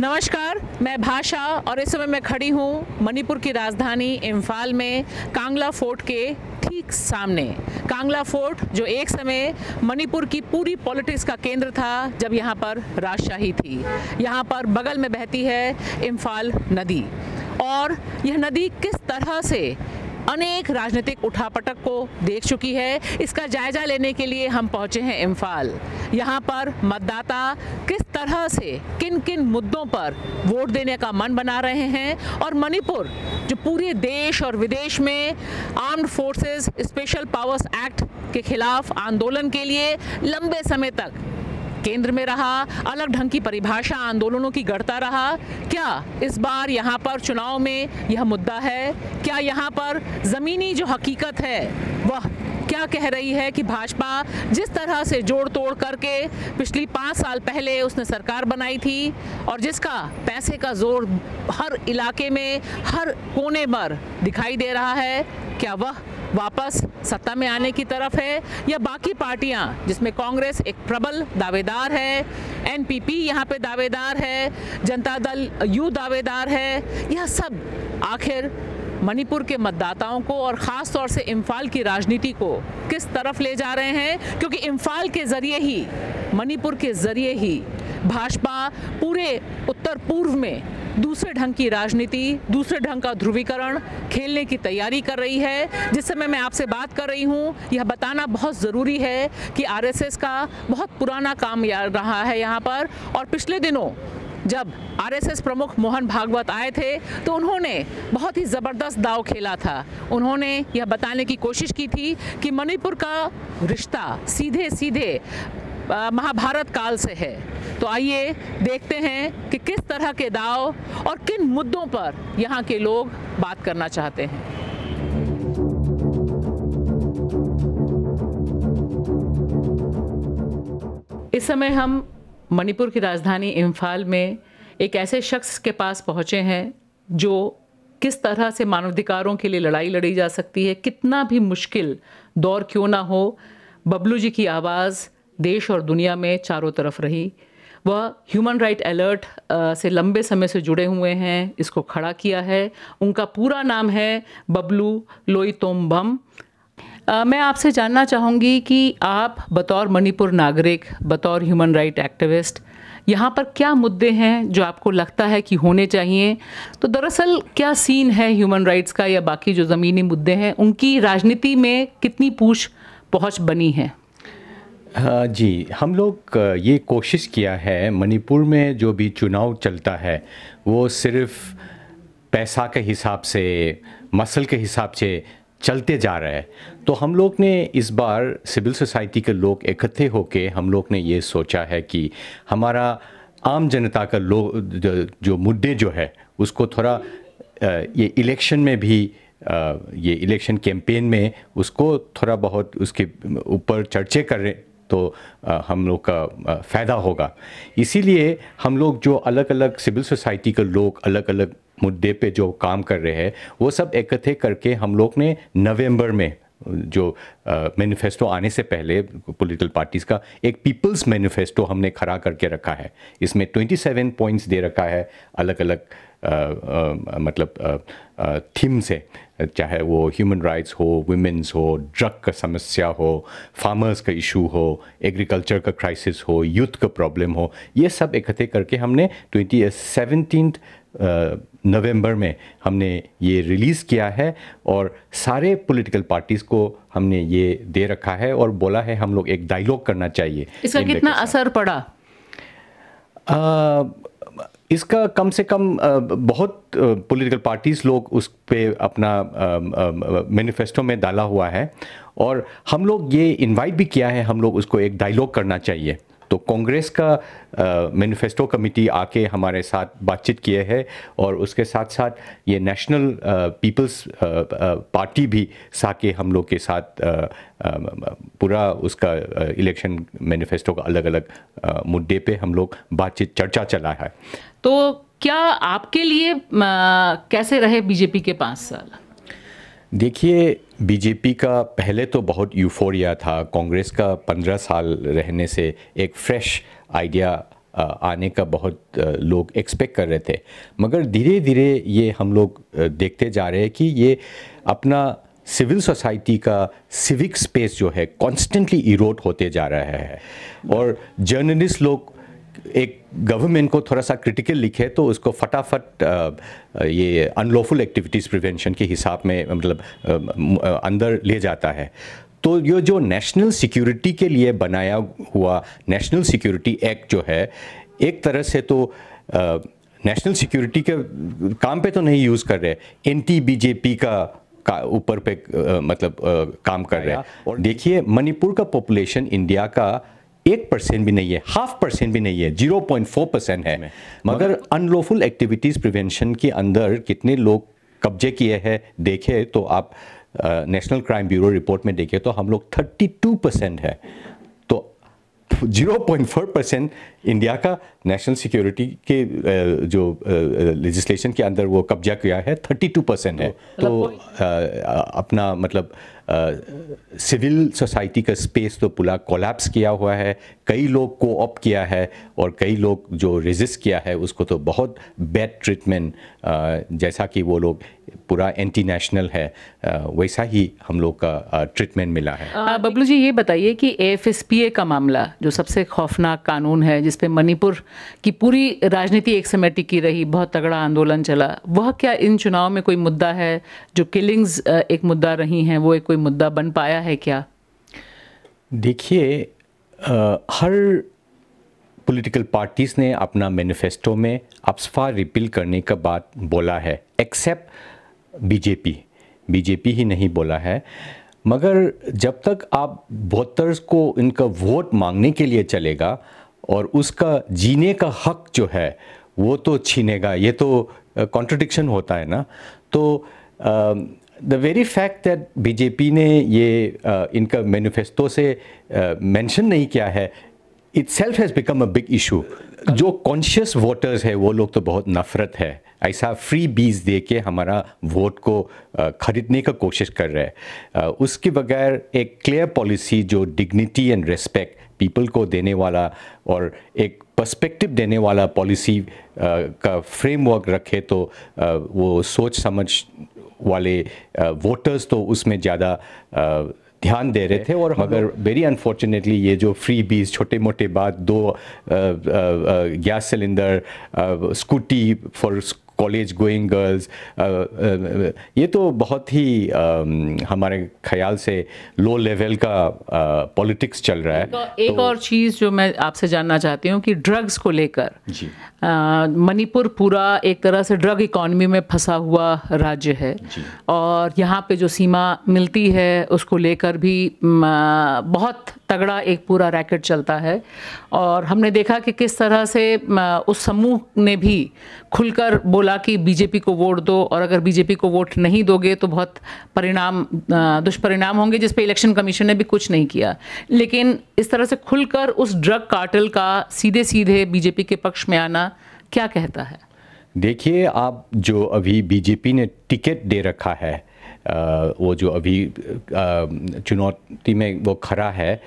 नमस्कार, मैं भाषा और इस समय मैं खड़ी हूँ मणिपुर की राजधानी इम्फाल में कांगला फोर्ट के ठीक सामने। कांगला फोर्ट, जो एक समय मणिपुर की पूरी पॉलिटिक्स का केंद्र था, जब यहाँ पर राजशाही थी। यहाँ पर बगल में बहती है इम्फाल नदी। और यह नदी किस तरह से अनेक राजनीतिक उठापटक को देख चुकी है। इसका जायजा लेने के लिए हम पहुँचे हैं इम्फाल। यहाँ पर मतदाता किस तरह से किन किन मुद्दों पर वोट देने का मन बना रहे हैं और मणिपुर, जो पूरे देश और विदेश में armed forces special powers act के खिलाफ आंदोलन के लिए लंबे समय तक केंद्र में रहा, अलग ढंग की परिभाषा आंदोलनों की गढ़ता रहा। क्या इस बार यहाँ पर चुनाव में यह मुद्दा है? क्या यहाँ पर ज़मीनी जो हकीकत है, वह क्या कह रही है कि भाजपा जिस तरह से जोड़ तोड़ करके पिछली पाँच साल पहले उसने सरकार बनाई थी और जिसका पैसे का ज़ोर हर इलाके में, हर कोने पर दिखाई दे रहा है क्या वह वापस सत्ता में आने की तरफ़ है? या बाकी पार्टियाँ, जिसमें कांग्रेस एक प्रबल दावेदार है, एनपीपी यहाँ पे दावेदार है, जनता दल यू दावेदार है, यह सब आखिर मणिपुर के मतदाताओं को और ख़ास तौर से इम्फाल की राजनीति को किस तरफ़ ले जा रहे हैं? क्योंकि इम्फाल के ज़रिए ही, मणिपुर के ज़रिए ही भाजपा पूरे उत्तर पूर्व में दूसरे ढंग की राजनीति, दूसरे ढंग का ध्रुवीकरण खेलने की तैयारी कर रही है। जिस समय मैं आपसे बात कर रही हूँ, यह बताना बहुत ज़रूरी है कि आरएसएस का बहुत पुराना काम रहा है यहाँ पर। और पिछले दिनों जब आरएसएस प्रमुख मोहन भागवत आए थे तो उन्होंने बहुत ही ज़बरदस्त दाव खेला था। उन्होंने यह बताने की कोशिश की थी कि मणिपुर का रिश्ता सीधे सीधे महाभारत काल से है। तो आइए देखते हैं कि किस तरह के दाव और किन मुद्दों पर यहाँ के लोग बात करना चाहते हैं। इस समय हम मणिपुर की राजधानी इम्फाल में एक ऐसे शख्स के पास पहुँचे हैं जो किस तरह से मानवाधिकारों के लिए लड़ाई लड़ी जा सकती है, कितना भी मुश्किल दौर क्यों ना हो, बबलू जी की आवाज़ देश और दुनिया में चारों तरफ़ रही। वह ह्यूमन राइट अलर्ट से लंबे समय से जुड़े हुए हैं, इसको खड़ा किया है। उनका पूरा नाम है बबलू लोईतोम्बम मैं आपसे जानना चाहूँगी कि आप बतौर मणिपुर नागरिक, बतौर ह्यूमन राइट एक्टिविस्ट यहाँ पर क्या मुद्दे हैं जो आपको लगता है कि होने चाहिए? तो दरअसल क्या सीन है ह्यूमन राइट्स का या बाकी जो ज़मीनी मुद्दे हैं, उनकी राजनीति में कितनी पूछ पहुँच बनी है? हाँ जी हम लोग ये कोशिश किया है मणिपुर में जो भी चुनाव चलता है वो सिर्फ़ पैसा के हिसाब से मसल के हिसाब से चलते जा रहा है। तो हम लोग ने इस बार सिविल सोसाइटी के लोग इकट्ठे होके हम लोग ने ये सोचा है कि हमारा आम जनता का लोग जो, मुद्दे जो है उसको थोड़ा ये इलेक्शन में भी ये इलेक्शन कैंपेन में उसको थोड़ा बहुत उसके ऊपर चर्चे करें तो हम लोग का फ़ायदा होगा। इसीलिए हम लोग जो अलग अलग सिविल सोसाइटी के लोग अलग अलग मुद्दे पे जो काम कर रहे हैं, वो सब इकट्ठे करके हम लोग ने नवंबर में, जो मैनिफेस्टो आने से पहले पॉलिटिकल पार्टीज़ का एक पीपल्स मैनिफेस्टो हमने खड़ा करके रखा है। इसमें 27 पॉइंट्स दे रखा है अलग अलग मतलब थीम्स से चाहे वो ह्यूमन राइट्स हो वुमेंस हो ड्रग का समस्या हो फार्मर्स का इशू हो एग्रीकल्चर का क्राइसिस हो यूथ का प्रॉब्लम हो ये सब इकट्ठे करके हमने ट्वेंटी सेवनटीन नवंबर में हमने ये रिलीज़ किया है और सारे पॉलिटिकल पार्टीज़ को हमने ये दे रखा है और बोला है हम लोग एक डायलॉग करना चाहिए इसका कितना असर पड़ा? आ, इसका कम से कम बहुत पॉलिटिकल पार्टीज़ लोग उस पर अपना मैनिफेस्टो में डाला हुआ है। और हम लोग ये इनवाइट भी किया है, हम लोग उसको एक डायलॉग करना चाहिए। तो कांग्रेस का मैनिफेस्टो कमेटी आके हमारे साथ बातचीत किए है और उसके साथ साथ ये नेशनल पीपल्स पार्टी भी साके हम लोग के साथ आ, आ, पूरा उसका इलेक्शन मैनिफेस्टो का अलग अलग मुद्दे पे हम लोग बातचीत चर्चा चला है। तो क्या आपके लिए आ, कैसे रहे बीजेपी के पाँच साल देखिए बीजेपी का पहले तो बहुत यूफोरिया था। कांग्रेस का पंद्रह साल रहने से एक फ्रेश आइडिया आने का बहुत लोग एक्सपेक्ट कर रहे थे। मगर धीरे धीरे ये हम लोग देखते जा रहे हैं कि ये अपना सिविल सोसाइटी का सिविक स्पेस जो है कॉन्स्टेंटली इरोड होते जा रहा है। और जर्नलिस्ट लोग एक गवर्नमेंट को थोड़ा सा क्रिटिकल लिखे तो उसको फटाफट ये अनलॉफुल एक्टिविटीज़ प्रिवेंशन के हिसाब में मतलब अंदर ले जाता है। तो ये जो नेशनल सिक्योरिटी के लिए बनाया हुआ नेशनल सिक्योरिटी एक्ट जो है एक तरह से तो नेशनल सिक्योरिटी के काम पे तो नहीं यूज़ कर रहे एंटी बीजेपी का का ऊपर पे आ, मतलब आ, काम कर रहे। हैं और देखिए मणिपुर का पॉपुलेशन इंडिया का एक परसेंट भी नहीं है हाफ़ परसेंट भी नहीं है ज़ीरो पॉइंट फोर परसेंट है। मगर अनलॉफुल एक्टिविटीज़ प्रिवेंशन के अंदर कितने लोग कब्जे किए हैं देखे तो आप नेशनल क्राइम ब्यूरो रिपोर्ट में देखे तो हम लोग 32 परसेंट है। 0.4 परसेंट इंडिया का नेशनल सिक्योरिटी के जो लेजिस्लेशन के अंदर वो कब्जा किया है 32 परसेंट है। तो अपना मतलब सिविल सोसाइटी का स्पेस तो पूरा कोलैप्स किया हुआ है। कई लोग को ऑप किया है और कई लोग जो रेजिस्ट किया है उसको तो बहुत बैड ट्रीटमेंट जैसा कि वो लोग पूरा एंटी नेशनल है वैसा ही हम लोग का ट्रीटमेंट मिला है। बबलू जी ये बताइए कि ए का मामला जो सबसे खौफनाक कानून है जिसपे मणिपुर की पूरी राजनीति एक समय टिकी रही बहुत तगड़ा आंदोलन चला वह क्या इन चुनाव में कोई मुद्दा है जो किलिंग्स एक मुद्दा रही हैं वो एक कोई मुद्दा बन पाया है क्या? देखिए हर पॉलिटिकल पार्टीज़ ने अपना मैनिफेस्टो में अफस्फा रिपील करने का बात बोला है एक्सेप्ट बीजेपी बीजेपी ही नहीं बोला है। मगर जब तक आप वोटर्स को इनका वोट मांगने के लिए चलेगा और उसका जीने का हक जो है वो तो छीनेगा। ये तो कॉन्ट्रडिक्शन होता है ना। तो the very fact that BJP ने ये uh, इनका मैनिफेस्टो से मेंशन uh, नहीं किया है itself has become a big issue जो कॉन्शियस वोटर्स है, वो लोग तो बहुत नफरत है। ऐसा फ्री बीज दे के हमारा वोट को ख़रीदने का कोशिश कर रहे हैं। उसके बगैर एक क्लियर पॉलिसी जो डिग्निटी एंड रेस्पेक्ट पीपल को देने वाला और एक पर्सपेक्टिव देने वाला पॉलिसी का फ्रेमवर्क रखे तो वो सोच समझ वाले वोटर्स तो उसमें ज़्यादा ध्यान दे रहे थे और मगर वेरी अनफॉर्चुनेटली ये जो फ्री बीज छोटे मोटे बात दो gas cylinder scooty for college going girls ये तो बहुत ही uh, हमारे ख्याल से लो लेवल का पॉलिटिक्स uh, चल रहा है। तो एक तो, और चीज़ जो मैं आपसे जानना चाहती हूँ कि ड्रग्स को लेकर मणिपुर पूरा एक तरह से ड्रग इकोनॉमी में फंसा हुआ राज्य है। और यहाँ पे जो सीमा मिलती है उसको लेकर भी बहुत तगड़ा एक पूरा रैकेट चलता है। और हमने देखा कि किस तरह से उस समूह ने भी खुलकर बोला कि बीजेपी को वोट दो, और अगर बीजेपी को वोट नहीं दोगे तो बहुत परिणाम दुष्परिणाम होंगे, जिस पे इलेक्शन कमीशन ने भी कुछ नहीं किया। लेकिन इस तरह से खुलकर उस ड्रग कार्टल का सीधे सीधे बीजेपी के पक्ष में आना क्या कहता है? देखिए, आप जो अभी बीजेपी ने टिकट दे रखा है वो जो अभी चुनौती में वो खड़ा है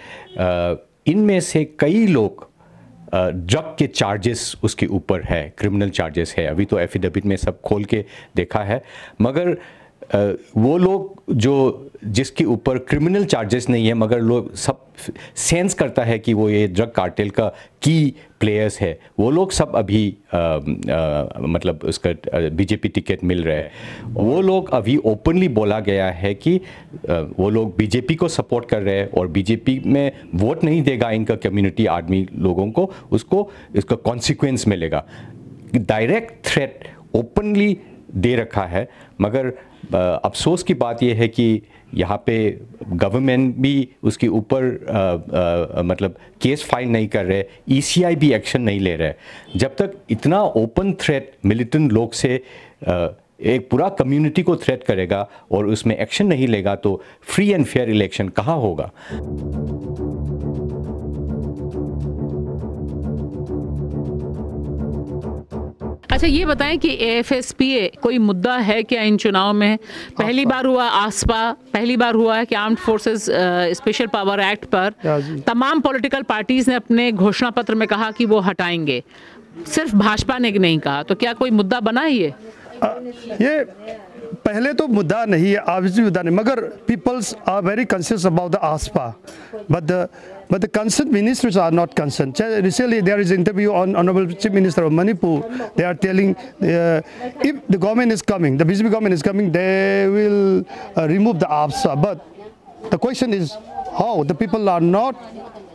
इनमें से कई लोग ड्रग के चार्जेस उसके ऊपर है क्रिमिनल चार्जेस है। अभी तो एफिडेविट में सब खोल के देखा है। मगर वो लोग जो जिसके ऊपर क्रिमिनल चार्जेस नहीं है मगर लोग सब सेंस करता है कि वो ये ड्रग कार्टेल का की प्लेयर्स है। वो लोग सब अभी आ, आ, मतलब उसका बीजेपी टिकट मिल रहा है। वो लोग अभी ओपनली बोला गया है कि आ, वो लोग बीजेपी को सपोर्ट कर रहे हैं और बीजेपी में वोट नहीं देगा इनका कम्युनिटी आदमी लोगों को उसको इसका कॉन्सिक्वेंस मिलेगा। डायरेक्ट थ्रेट ओपनली दे रखा है। मगर अफसोस की बात यह है कि यहाँ पे गवर्नमेंट भी उसके ऊपर मतलब केस फ़ाइल नहीं कर रहे ईसीआई e भी एक्शन नहीं ले रहे। जब तक इतना ओपन थ्रेट मिलिटेंट लोग से आ, एक पूरा कम्युनिटी को थ्रेट करेगा और उसमें एक्शन नहीं लेगा तो फ्री एंड फेयर इलेक्शन कहाँ होगा? अच्छा ये बताएँ कि एएफएसपीए कोई मुद्दा है क्या इन चुनाव में? पहली बार हुआ आसपा पहली बार हुआ है कि armed forces special power act पर हाँ तमाम पॉलिटिकल पार्टीज़ ने अपने घोषणा पत्र में कहा कि वो हटाएँगे। सिर्फ़ भाजपा ने नहीं कहा तो क्या कोई मुद्दा बना है ये ये पहले तो मुद्दा नहीं है ऑब्वियसली मुद्दा नहीं मगर peoples are very conscious about the आसपा but the but the concerned ministers are not concerned. Just Recently, there is interview on Honorable Chief Minister of Manipur. They are telling uh, if the government is coming, the BJP government is coming, they will uh, remove the AFSA. But the question is how the people are not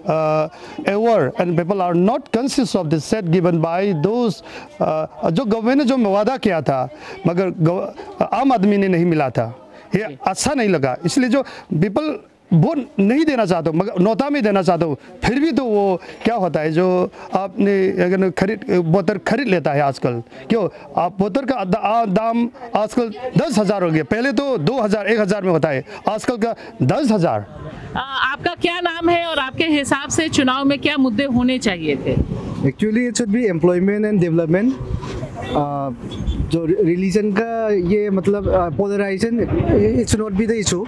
uh, aware and people are not conscious of the set given by those uh, जो government ने जो वादा किया था मगर आम आदमी ने नहीं मिला था ये अच्छा नहीं लगा इसलिए जो पीपल वो नहीं देना चाहता हूँ मगर नौता में देना चाहता हूँ फिर भी तो वो क्या होता है जो आपने अगर खरीद बोतल खरीद लेता है आजकल क्यों? आप बोतल का दा- आ- दाम आजकल दस हज़ार हो गया पहले तो दो हज़ार एक हज़ार में होता है आजकल का दस हज़ार। आ, आपका क्या नाम है और आपके हिसाब से चुनाव में क्या मुद्दे होने चाहिए थे? Actually it should be employment and development जो रिलीजन का ये मतलब polarisation it's not be the issue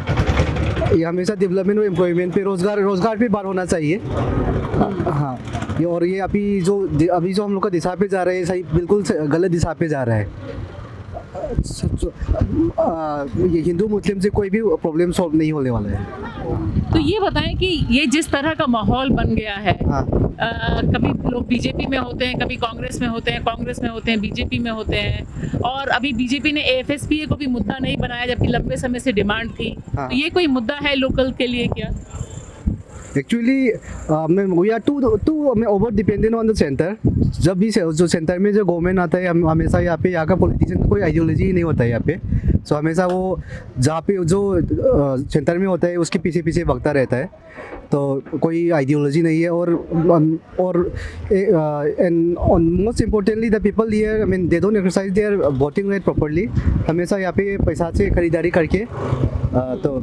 ये हमेशा डेवलपमेंट और एम्प्लॉयमेंट पे रोज़गार रोज़गार पे बार होना चाहिए। हाँ ये और ये अभी जो अभी जो हम लोग का दिशा पे जा रहे हैं, सही, बिल्कुल गलत दिशा पे जा रहा है। हिंदू मुस्लिम से कोई भी प्रॉब्लम सॉल्व नहीं होने वाला है। तो ये बताएँ कि ये जिस तरह का माहौल बन गया है हाँ। आ, कभी लोग बीजेपी में होते हैं कभी कांग्रेस में होते हैं कांग्रेस में होते हैं बीजेपी में होते हैं और अभी बीजेपी ने एएफएसपीए को भी मुद्दा नहीं बनाया जबकि लंबे समय से डिमांड थी। हाँ। तो ये कोई मुद्दा है लोकल के लिए क्या? Actually we are too too over dependent on the centre जब भी जो सेंटर में जो गवर्नमेंट आता है हमेशा यहाँ पे, यहाँ का पॉलिटिशियन का कोई आइडियोलॉजी ही नहीं होता है यहाँ पे। सो हमेशा वो जहाँ पे जो सेंटर में होता है, उसके पीछे पीछे भगता रहता है। तो कोई आइडियोलॉजी नहीं है और और and most importantly the people here I mean they don't exercise their voting right properly हमेशा यहाँ पे पैसा से खरीदारी करके तो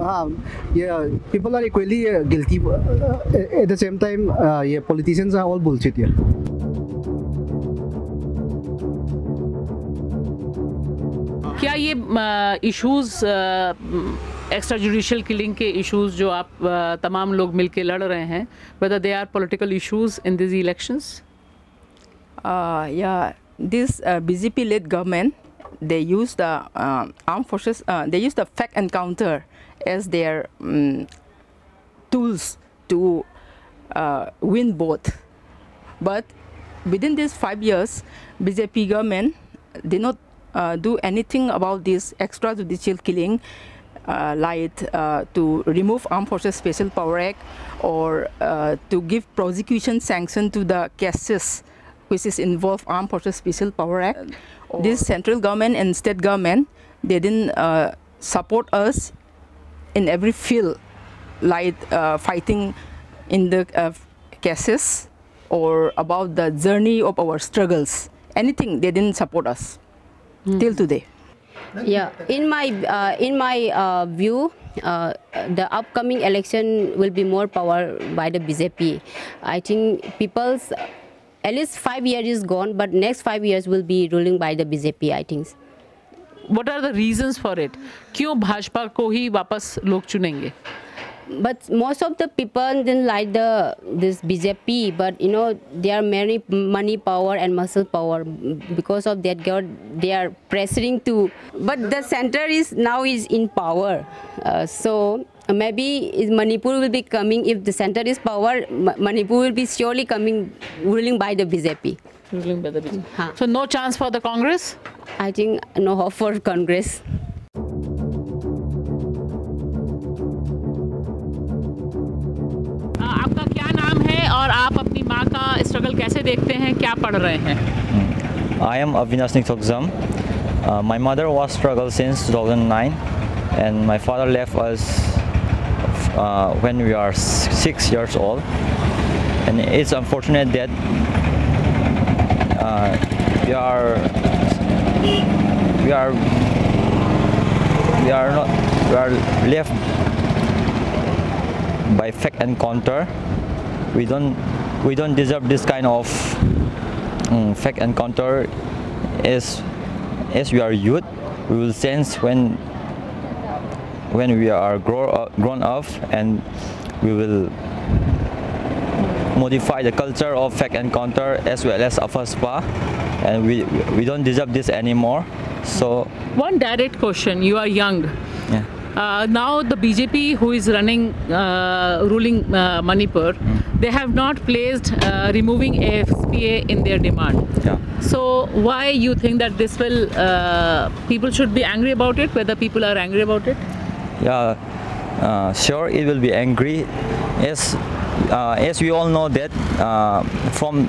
हाँ ये people are equally guilty at the same time ये politicians are all bullshit here क्या ये इश्यूज़ एक्स्ट्रा जुडिशल किलिंग के इश्यूज़ जो आप तमाम लोग मिलके लड़ रहे हैं whether they are political issues in this elections या this BJP led government they use the arm forces they use the fact encounter as they are tools to win both but within this five years BJP government they not do anything about this extra judicial killing like uh, to remove Armed Forces Special Power Act or uh, to give prosecution sanction to the cases which is involve Armed Forces Special Power Act. This central government and state government, they didn't uh, support us in every field, like uh, fighting in the uh, cases or about the journey of our struggles. Anything, they didn't support us till today. Yeah, in my uh, in my uh, view, uh, the upcoming election will be more power by the BJP. I think people's at least five years is gone, but next five years will be ruling by the BJP. I think. What are the reasons for it क्यों भाजपा को ही वापस लोग चुनेंगे But most of the people didn't like the this BJP, but you know they are many money power and muscle power because of that. God, they are pressuring to. But the center is now is in power, uh, so maybe Manipur will be coming if the center is power. Manipur will be surely coming ruling by the BJP. ruling by the BJP. हाँ. So no chance for the Congress? I think no hope for Congress. आपका क्या नाम है और आप अपनी माँ का स्ट्रगल कैसे देखते हैं क्या पढ़ रहे हैं am Avinash Niktokzam. Uh, my mother was struggled since 2009, and my father left us uh, when we are six years old. And it's unfortunate that uh, we are we are we are not we by fact encounter. We don't we don't deserve this kind of um, fact encounter is as as we are youth, we will sense when when we are grow up, grown up and we will modify the culture of fact encounter as well as AFASPA and we we don't deserve this anymore so One direct question. You are young. Uh, now the BJP who is running, uh, ruling uh, Manipur, they have not placed uh, removing AFSPA in their demand. yeah So why you think that this will, uh, people should be angry about it, whether people are angry about it? yeah uh, sure it will be angry as uh, as we all know that uh, from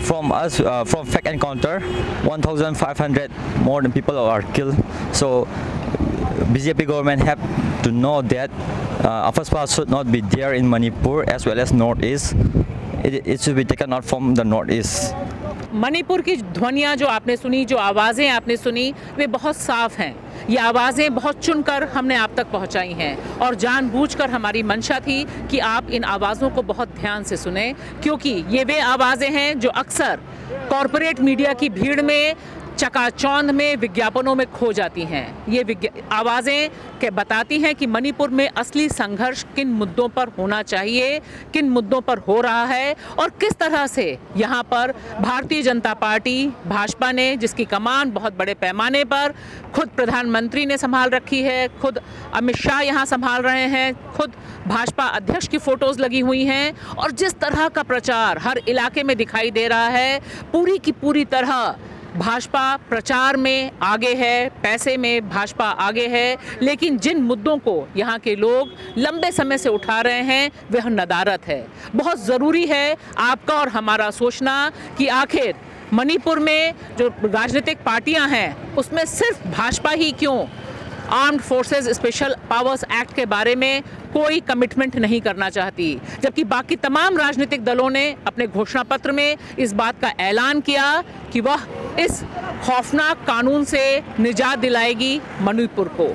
from us uh, from fact encounter 1500 more than people are killed so bjp government have to know that uh, Afaspa should not be there in manipur as well as northeast it, it should be taken out from the northeast Manipur की ध्वनियाँ जो आपने सुनी जो आवाज़ें आपने सुनी वे बहुत साफ़ हैं ये आवाज़ें बहुत चुनकर हमने आप तक पहुंचाई हैं और जानबूझकर हमारी मंशा थी कि आप इन आवाज़ों को बहुत ध्यान से सुने क्योंकि ये वे आवाज़ें हैं जो अक्सर कॉरपोरेट मीडिया की भीड़ में चकाचौंध में विज्ञापनों में खो जाती हैं। ये आवाज़ें के बताती हैं कि मणिपुर में असली संघर्ष किन मुद्दों पर होना चाहिए, किन मुद्दों पर हो रहा है और किस तरह से यहाँ पर भारतीय जनता पार्टी, भाजपा ने, जिसकी कमान बहुत बड़े पैमाने पर खुद प्रधानमंत्री ने संभाल रखी है, खुद अमित शाह यहाँ संभाल रहे हैं, खुद भाजपा अध्यक्ष की फ़ोटोज़ लगी हुई हैं और जिस तरह का प्रचार हर इलाके में दिखाई दे रहा है, पूरी की पूरी तरह भाजपा प्रचार में आगे है, पैसे में भाजपा आगे है, लेकिन जिन मुद्दों को यहाँ के लोग लंबे समय से उठा रहे हैं, वह नदारत है। बहुत ज़रूरी है आपका और हमारा सोचना कि आखिर मणिपुर में जो राजनीतिक पार्टियाँ हैं, उसमें सिर्फ़ भाजपा ही क्यों? Armed forces, special powers act के बारे में कोई कमिटमेंट नहीं करना चाहती, जबकि बाकी तमाम राजनीतिक दलों ने अपने घोषणा पत्र में इस बात का ऐलान किया कि वह इस खौफनाक कानून से निजात दिलाएगी मणिपुर को।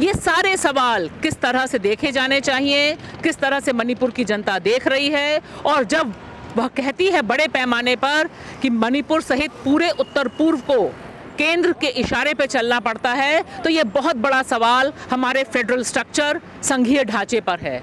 ये सारे सवाल किस तरह से देखे जाने चाहिए, किस तरह से मणिपुर की जनता देख रही है, और जब वह कहती है बड़े पैमाने पर कि मणिपुर सहित पूरे उत्तर पूर्व को केंद्र के इशारे पर चलना पड़ता है तो ये बहुत बड़ा सवाल हमारे फेडरल स्ट्रक्चर संघीय ढांचे पर है।